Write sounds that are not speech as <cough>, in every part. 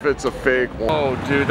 if it's a fake one. Oh, dude,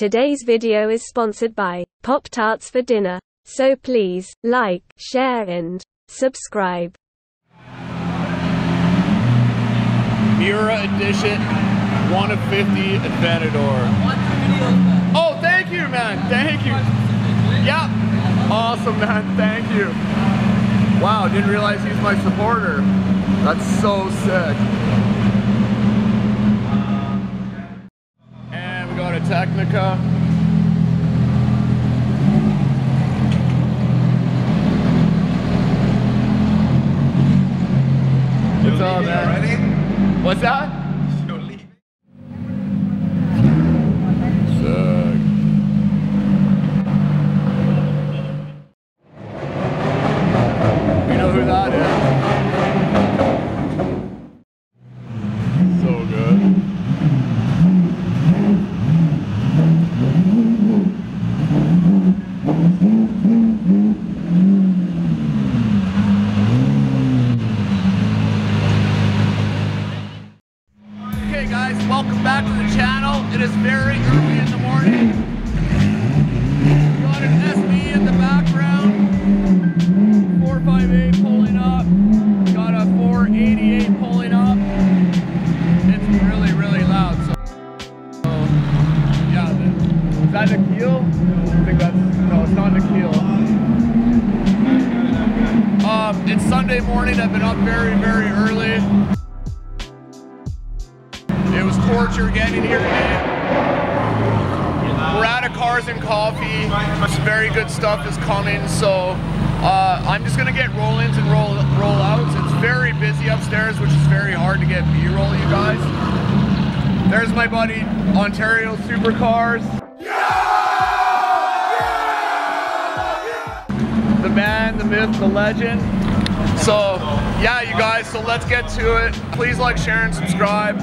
Today's video is sponsored by Pop Tarts for Dinner. So please, like, share and subscribe. Miura Edition, 1 of 50 Aventador. Oh, thank you, man. Thank you. Yep. Awesome, man. Thank you. Wow, didn't realize he's my supporter. That's so sick. Tecnica. What's up, man? What's that? Back to the channel. It is very early in the morning. Got an SB in the background. 458 pulling up. Got a 488 pulling up. It's really, really loud. So, so yeah, the, is that Nikhil? I think that's, no, it's not Nikhil. Um, it's Sunday morning. I've been up very, very It was torture getting here today. We're out of cars and coffee. Some very good stuff is coming, so uh, I'm just gonna get roll-ins and roll roll-outs. It's very busy upstairs, which is very hard to get B-roll, you guys. There's my buddy Ontario Supercars. The man, the myth, the legend. So, yeah, you guys, so let's get to it. Please like, share, and subscribe.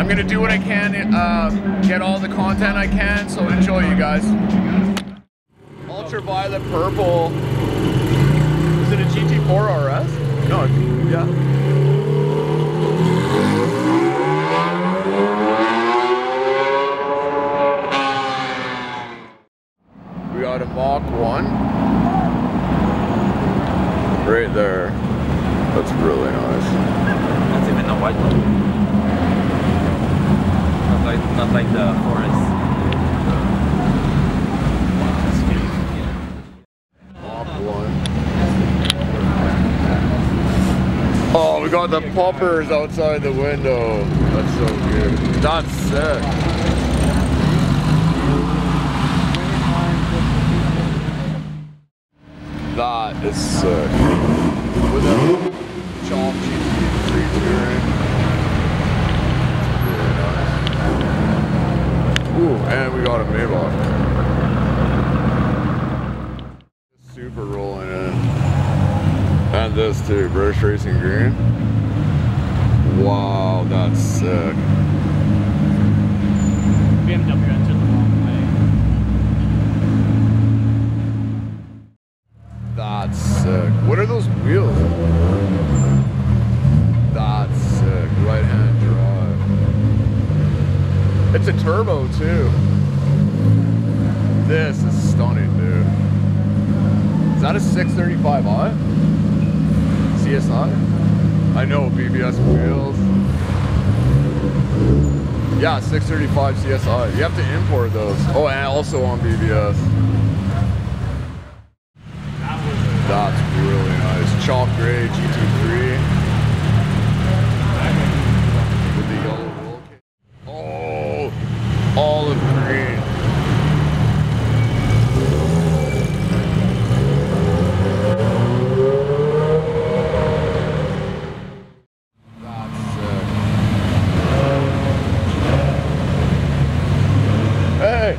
I'm gonna do what I can, uh, get all the content I can, so enjoy, you guys. Ultraviolet purple. Is it a GT4 RS? No, it's- yeah. We got a Mach 1 right there. That's really nice. That's even the white one. Like, not like the forest. Oh, we got the poppers outside the window. That's so good. That's sick. That is sick. With a chalk GT3 touring. Really nice. Ooh, and we got a Maybach. Super rolling in. And this too, British Racing Green. Wow, that's sick. BMW entered the wrong way. That's sick. What are those wheels? That's sick. Right hand drive. It's a turbo too. This is stunning, dude. Is that a 635i? CSI? I know, BBS wheels. Yeah, 635 CSI. You have to import those. Oh, and also on BBS. That's really nice. Chalk gray GT3. With the yellow roll cage. Oh, olive green. That's sick. Hey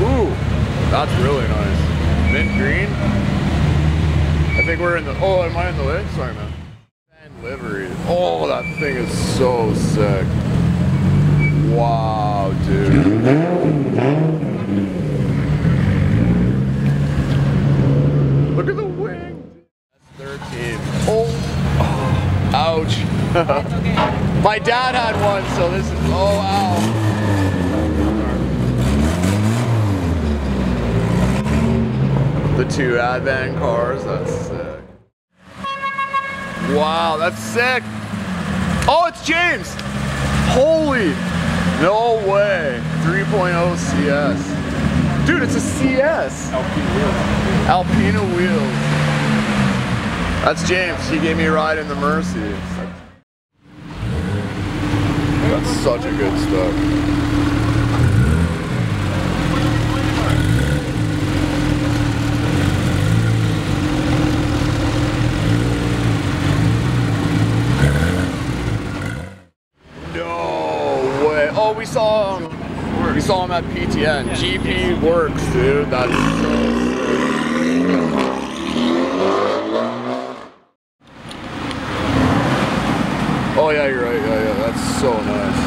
ooh that's really nice. Mint green. I think we're in the. Oh, am I in the way? Sorry, man. And livery. Oh, that thing is so sick. Wow, Look at the wing. That's 13. Oh. oh. Ouch. <laughs> My dad had one, so this is. Oh, wow. The two Advan cars, that's sick. Wow, that's sick. Oh, it's James. Holy, no way. 3.0 CS. Dude, it's a CS. Alpina wheels. Alpina wheels. That's James. He gave me a ride in the Mercy. That's such a good stuff. No way. Oh, we saw him. We saw him at PTN. GP works, dude. That's so. Oh yeah, you're right. Yeah, yeah. That's so nice.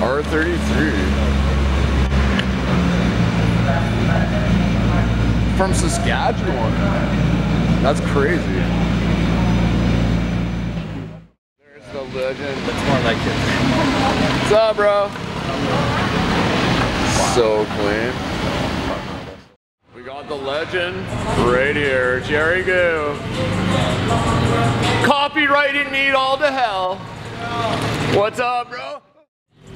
R33. From Saskatchewan. That's crazy. There's the legend. It's more like it. What's up, bro? So clean. We got the legend right here, Jerry Goo. Copyrighted need all to hell. What's up, bro?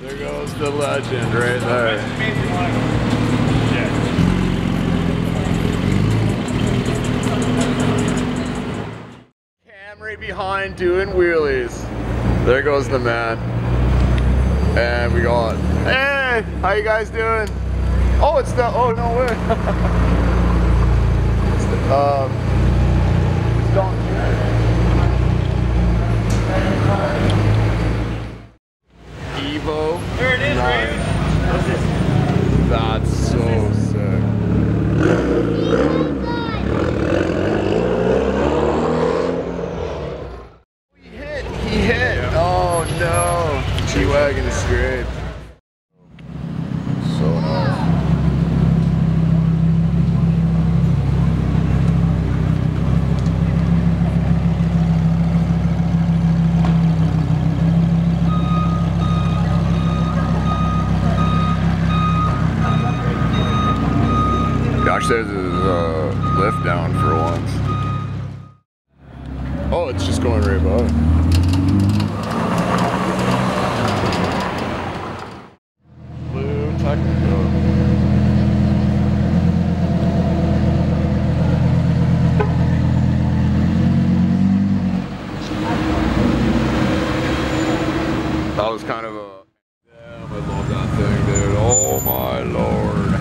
There goes the legend right there. Behind doing wheelies. There goes the man. And we got, hey, how you guys doing? Oh, it's the, oh, no way. <laughs> it's the, um, it's Don Evo. There it is, right? That's so sick. He hit, he hit. Oh no. G-Wagon is great. So nice. Gosh, there's a uh, lift down for once. Oh, it's just going right by. Blue Tecnica. That was kind of a. Damn, I love that thing, dude. Oh my lord.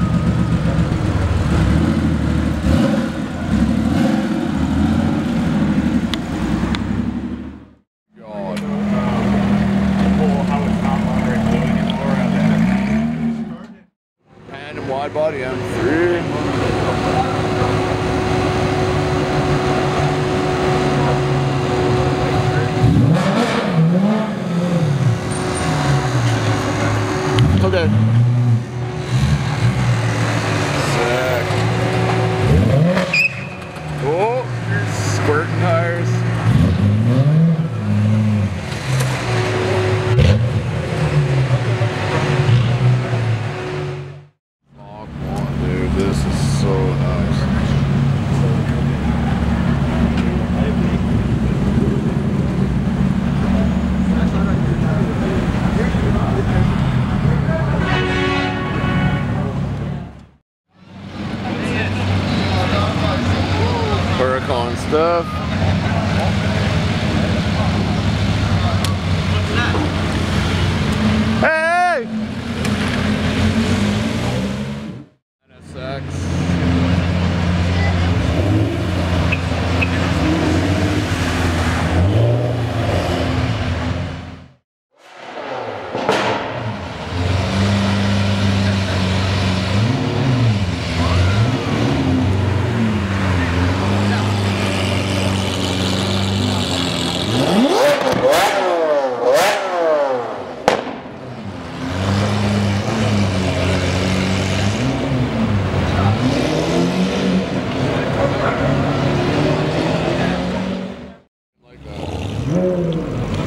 God. Pan and wide body M3. Okay.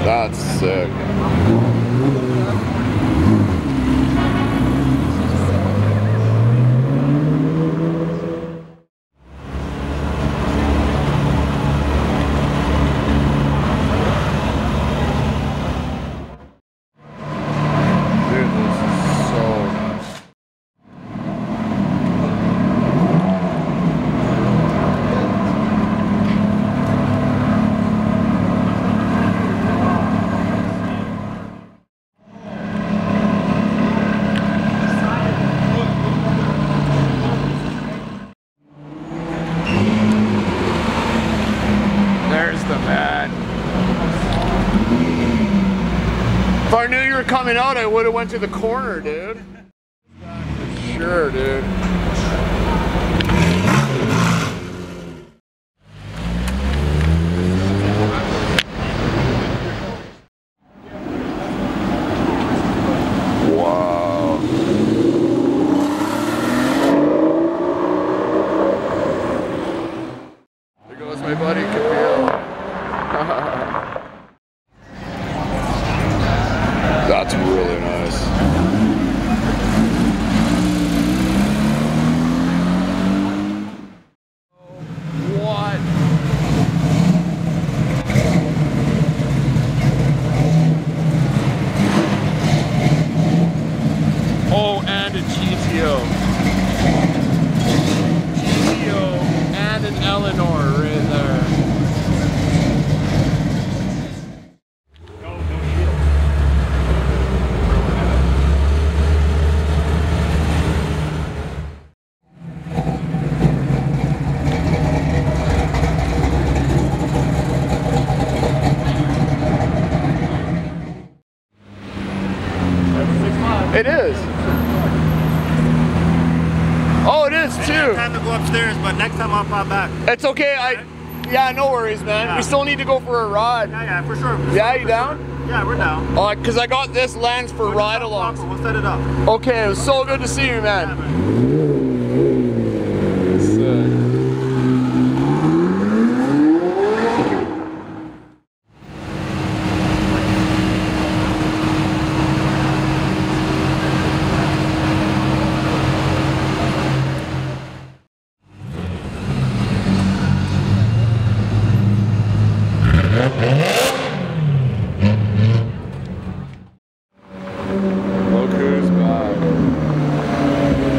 That's sick. Out, I would have went to the corner, dude. Sure, dude. Wow. There goes my buddy Camille. That's really nice. What? Oh, and a GTO. GTO and Eleanor right there. It is. Oh, it is too. Time to go upstairs, but next time I'll pop back. It's okay. I, yeah, no worries, man. Yeah. We still need to go for a ride. Yeah, yeah, for sure. Yeah, you down? sure. Yeah, we're down. Uh, cause I got this lens for We'll ride talk alongs. We'll set it up. Okay, it was so good to see you, Yeah, man. man. Look who's back.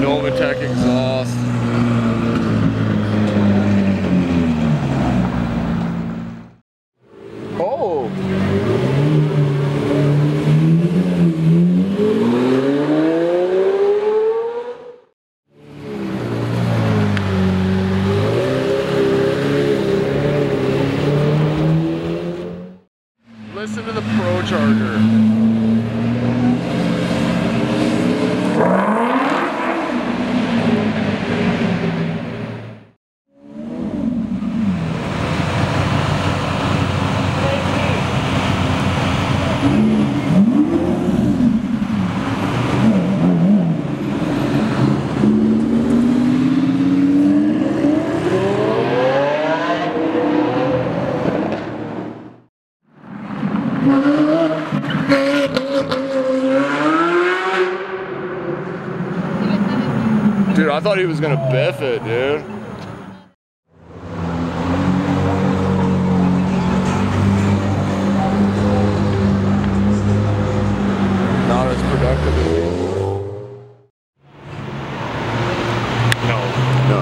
Novitec exhaust. Oh. Listen to the Pro Charger. Dude, I thought he was gonna biff it, dude. Not as productive as No. No.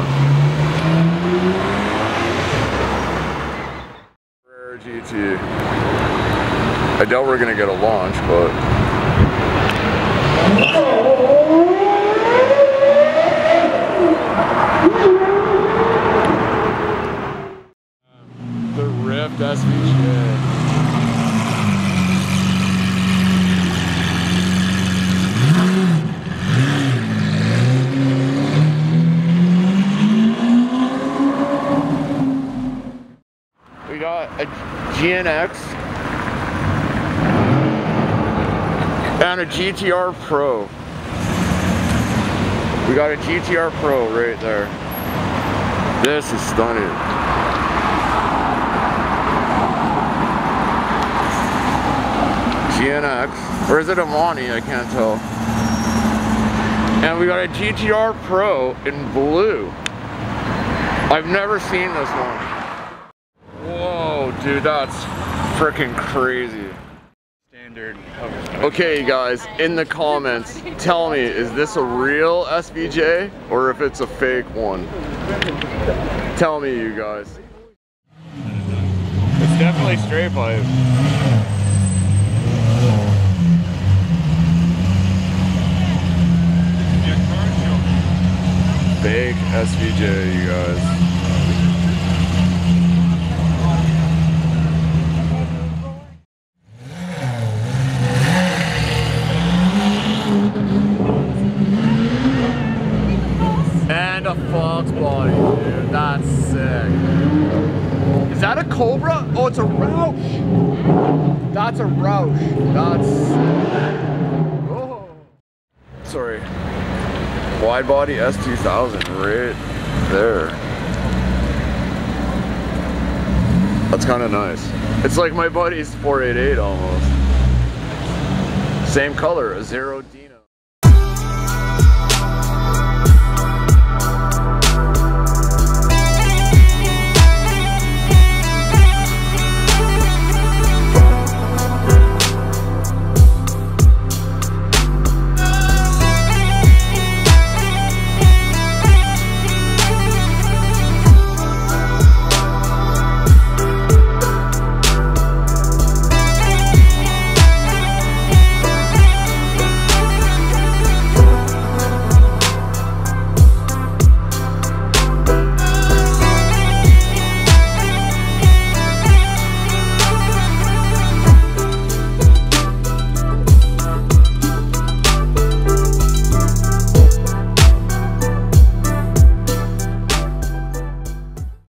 Rare GT. I doubt we're gonna get a launch, but. The Rift SVJ. We got a GNX and a GTR Pro. We got a GTR Pro right there. This is stunning. GNX. Or is it a Monty? I can't tell. And we got a GTR Pro in blue. I've never seen this one. Whoa, dude, that's freaking crazy. Standard. Okay, guys, in the comments, tell me, is this a real SVJ or if it's a fake one? Tell me, you guys. It's definitely straight pipe. Fake SVJ, you guys. And a Fox body, dude. That's sick. Is that a Cobra? Oh, it's a Roush. That's a Roush. That's sick. Oh. Sorry. Wide body S2000 right there. That's kind of nice. It's like my buddy's 488 almost. Same color, a zero D.